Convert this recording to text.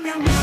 meow meow meow.